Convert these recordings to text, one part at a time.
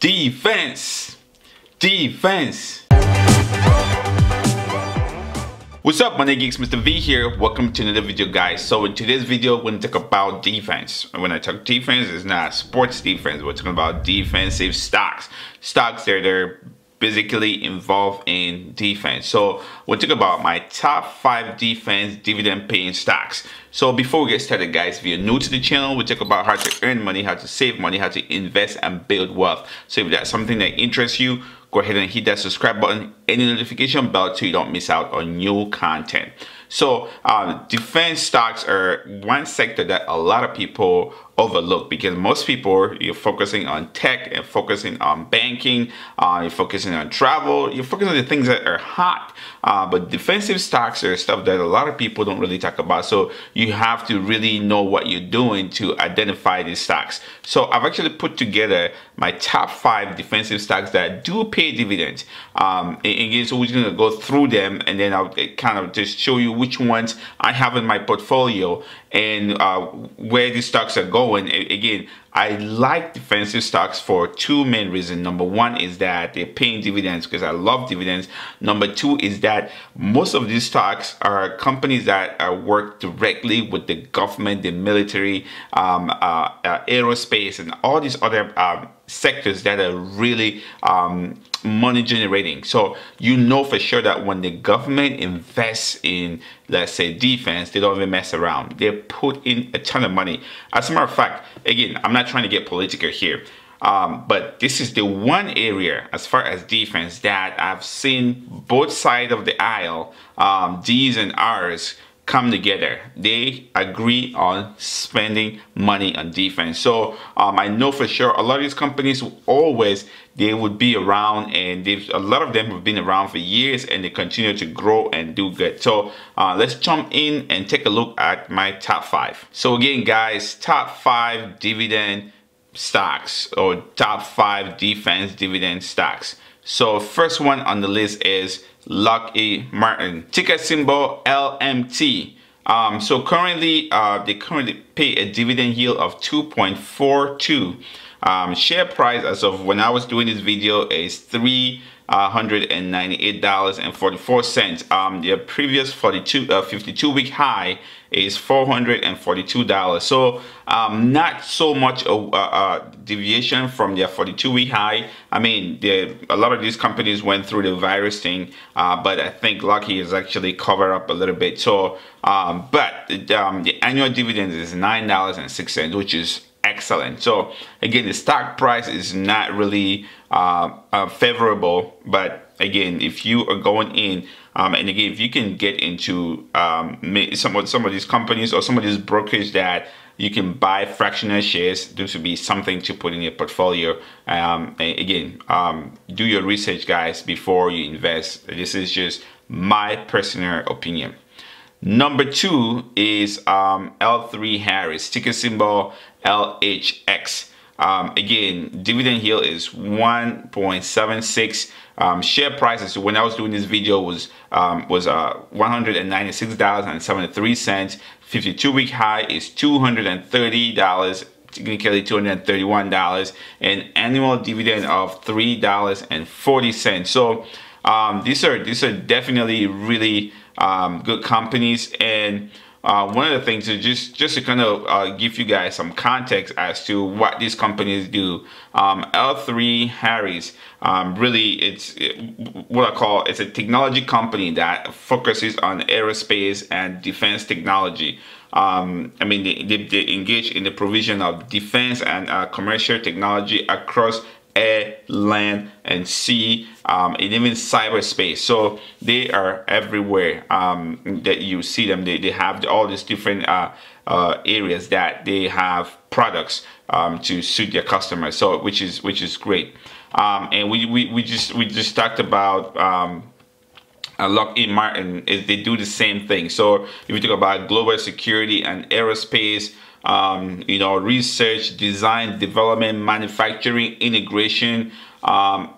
Defense. Defense. What's up money geeks Mr. V here welcome to another video guys so in today's video we're to talk about defense And when I talk defense it's not sports defense we're talking about defensive stocks stocks that are basically involved in defense. So we'll talk about my top five defense dividend paying stocks. So before we get started guys, if you're new to the channel, we talk about how to earn money, how to save money, how to invest and build wealth. So if that's something that interests you, go ahead and hit that subscribe button and the notification bell so you don't miss out on new content. So um, defense stocks are one sector that a lot of people overlook because most people you're focusing on tech and focusing on banking, uh, you're focusing on travel, you're focusing on the things that are hot. Uh, but defensive stocks are stuff that a lot of people don't really talk about. So you have to really know what you're doing to identify these stocks. So I've actually put together my top five defensive stocks that do pay dividends. Um, again, so we're gonna go through them and then I'll kind of just show you which ones I have in my portfolio and uh, where these stocks are going. Again, I like defensive stocks for two main reasons. Number one is that they're paying dividends because I love dividends. Number two is that most of these stocks are companies that uh, work directly with the government, the military, um, uh, uh aerospace, and all these other um, sectors that are really um, money generating. So you know for sure that when the government invests in, let's say, defense, they don't even mess around. They put in a ton of money. As a matter of fact, again, I'm not trying to get political here. Um, but this is the one area as far as defense that I've seen both sides of the aisle, um, D's and R's, come together. They agree on spending money on defense. So um, I know for sure a lot of these companies will always they would be around and a lot of them have been around for years and they continue to grow and do good. So uh, let's jump in and take a look at my top five. So again guys, top five dividend stocks or top five defense dividend stocks. So first one on the list is Lockheed Martin. Ticker symbol LMT. Um, so currently, uh, they currently pay a dividend yield of 2.42. Um, share price as of when I was doing this video is three $198.44. Um, their previous 42, uh, 52 week high is $442. So um, not so much a, a, a, deviation from their 42 week high. I mean, a lot of these companies went through the virus thing, uh, but I think Lucky is actually covered up a little bit. So, um, but um, the annual dividend is $9.06, which is excellent. So again, the stock price is not really uh, uh, favorable, but again, if you are going in, um, and again, if you can get into um, some of some of these companies or some of these brokers that you can buy fractional shares, this would be something to put in your portfolio. Um, again, um, do your research, guys, before you invest. This is just my personal opinion. Number two is um, L3 Harris, ticker symbol LHX. Um, again, dividend yield is 1.76. Um, share prices when I was doing this video was um, was uh, $196.73. 52 week high is $230 technically $231 and annual dividend of $3.40 so um, these are these are definitely really um, good companies and uh, one of the things is just just to kind of uh, give you guys some context as to what these companies do. Um, L3 Harris, um, really, it's it, what I call it's a technology company that focuses on aerospace and defense technology. Um, I mean, they, they, they, engage in the provision of defense and uh, commercial technology across air, land, and sea, um, and even cyberspace. So they are everywhere um, that you see them. They, they have all these different uh, uh, areas that they have products um, to suit their customers. So which is which is great. Um, and we, we, we just we just talked about uh, Lockheed Martin is they do the same thing. So if you talk about global security and aerospace, um, you know, research, design, development, manufacturing, integration um,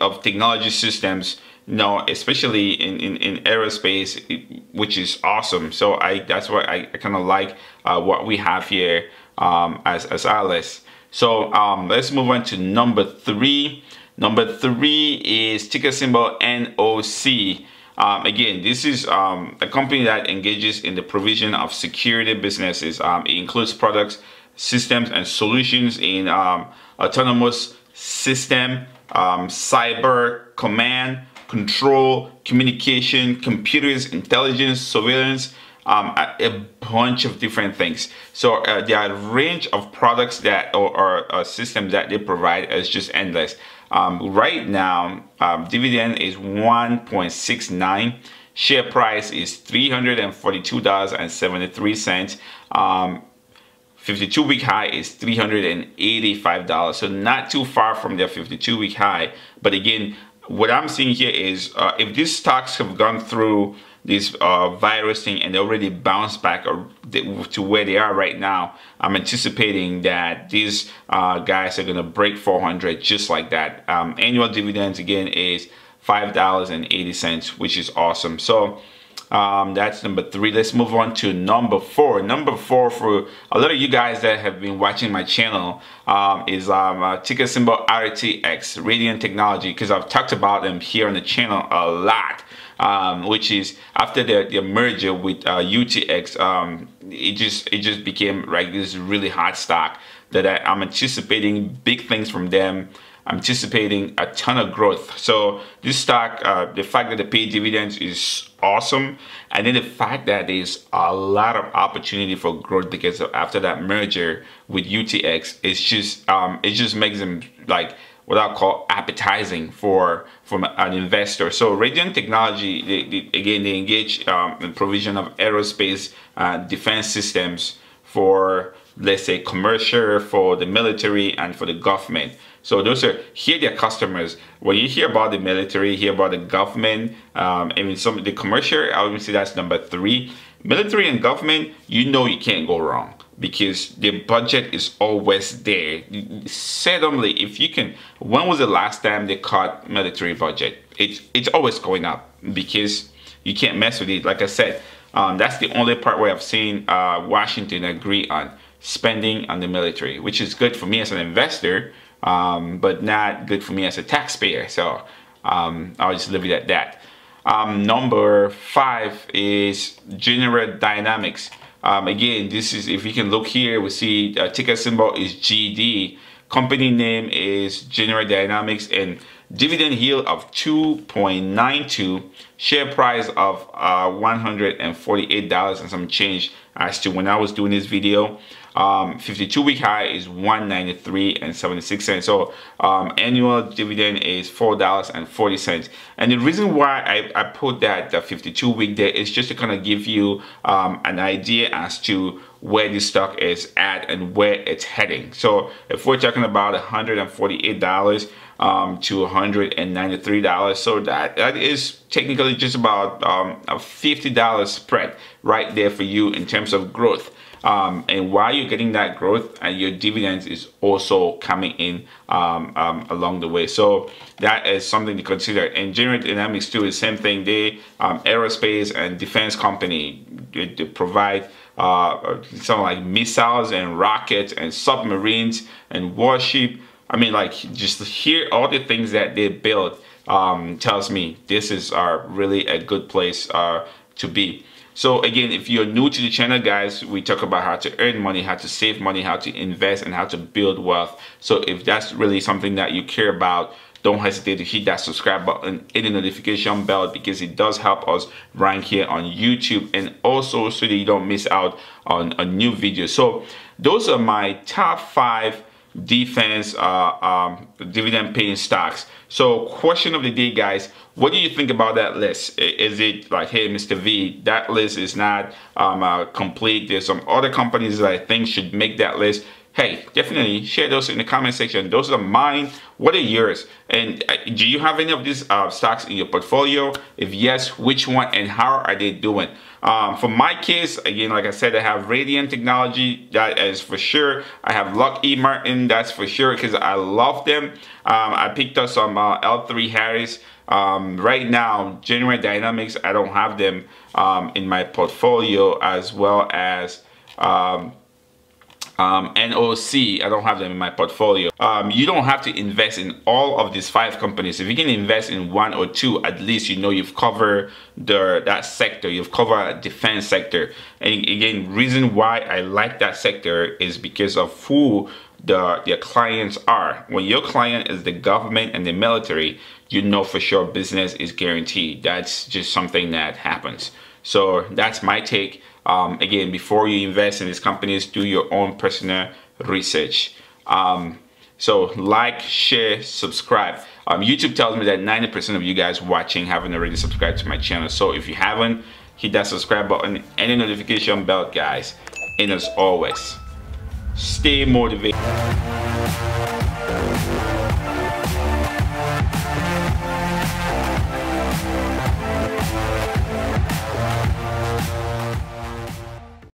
of technology systems, you know, especially in, in, in aerospace, which is awesome. So I that's why I, I kind of like uh, what we have here um, as, as Alice. So um, let's move on to number three. Number three is ticker symbol NOC. Um, again, this is um, a company that engages in the provision of security businesses. Um, it includes products, systems, and solutions in um, autonomous system, um, cyber, command, control, communication, computers, intelligence, surveillance, um, a, bunch of different things. So uh, there are a range of products that or, or uh, systems that they provide is just endless. Um, right now, um, dividend is 1.69. Share price is $342.73. Um, 52 week high is $385. So not too far from their 52 week high. But again, what I'm seeing here is uh, if these stocks have gone through this uh, virus thing and they already bounced back to where they are right now, I'm anticipating that these uh, guys are going to break 400 just like that. Um, annual dividends again is $5.80, which is awesome. So um, that's number three. Let's move on to number four. Number four for a lot of you guys that have been watching my channel um, is um, uh, ticker symbol RTX, Raytheon Technology, because I've talked about them here on the channel a lot. Um, which is after the, the merger with uh, UTX, um, it just it just became like this really hot stock that I, I'm anticipating big things from them. Anticipating a ton of growth. So this stock, uh, the fact that the paid dividends is awesome. And then the fact that there's a lot of opportunity for growth because after that merger with UTX, it's just, um, it just makes them like what I call appetizing for from an investor. So Raytheon Technology, they, they, again, they engage um, in provision of aerospace uh, defense systems for let's say commercial for the military and for the government so those are here their customers. When you hear about the military hear about the government um, I mean some the commercial I would say that's number three. Military and government you know you can't go wrong because the budget is always there. Suddenly if you can when was the last time they cut military budget? It's it's always going up because you can't mess with it. Like I said um, that's the only part where I've seen uh, Washington agree on spending on the military, which is good for me as an investor, um, but not good for me as a taxpayer. So um, I'll just leave it at that. Um, number five is General Dynamics. Um, again, this is, if you can look here, we see uh, ticker symbol is GD. Company name is General Dynamics and dividend yield of 2.92 share price of uh, $148 and some change as to when I was doing this video. Um, 52 week high is 193 and 76 cents. So um, annual dividend is four dollars and 40 cents. And the reason why I, I put that the 52 week there is just to kind of give you um, an idea as to where the stock is at and where it's heading. So if we're talking about 148 dollars um, to $193 so that that is technically just about um, a $50 spread right there for you in terms of growth. Um, and while you're getting that growth and your dividends is also coming in um, um, along the way. So that is something to consider. And general dynamics too is same thing they um, aerospace and defense company they, they provide uh, something like missiles and rockets and submarines and warship I mean like just hear all the things that they build um, tells me this is uh, really a good place uh, to be so again, if you're new to the channel, guys, we talk about how to earn money, how to save money, how to invest, and how to build wealth. So if that's really something that you care about, don't hesitate to hit that subscribe button and the notification bell because it does help us rank here on YouTube and also so that you don't miss out on a new video. So those are my top five defense uh, um, dividend paying stocks. So question of the day guys, what do you think about that list? Is it like, hey Mr. V, that list is not um, uh, complete. There's some other companies that I think should make that list. Hey, definitely share those in the comment section. Those are mine. What are yours? And uh, do you have any of these uh, stocks in your portfolio? If yes, which one and how are they doing? Um, for my case, again, like I said, I have Raytheon Technology, that is for sure. I have Lockheed Martin, that's for sure, because I love them. Um, I picked up some uh, L3 Harris. Um, right now, General Dynamics, I don't have them um, in my portfolio as well as um, um, NOC, I don't have them in my portfolio. Um, you don't have to invest in all of these five companies. If you can invest in one or two, at least you know you've covered the that sector, you've covered defense sector. And again, reason why I like that sector is because of who the your clients are. When your client is the government and the military, you know for sure business is guaranteed. That's just something that happens. So that's my take. Um, again, before you invest in these companies, do your own personal research. Um, so like, share, subscribe. Um, YouTube tells me that 90% of you guys watching haven't already subscribed to my channel. So if you haven't, hit that subscribe button and the notification bell, guys. And as always, stay motivated.